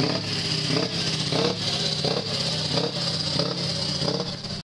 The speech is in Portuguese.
Música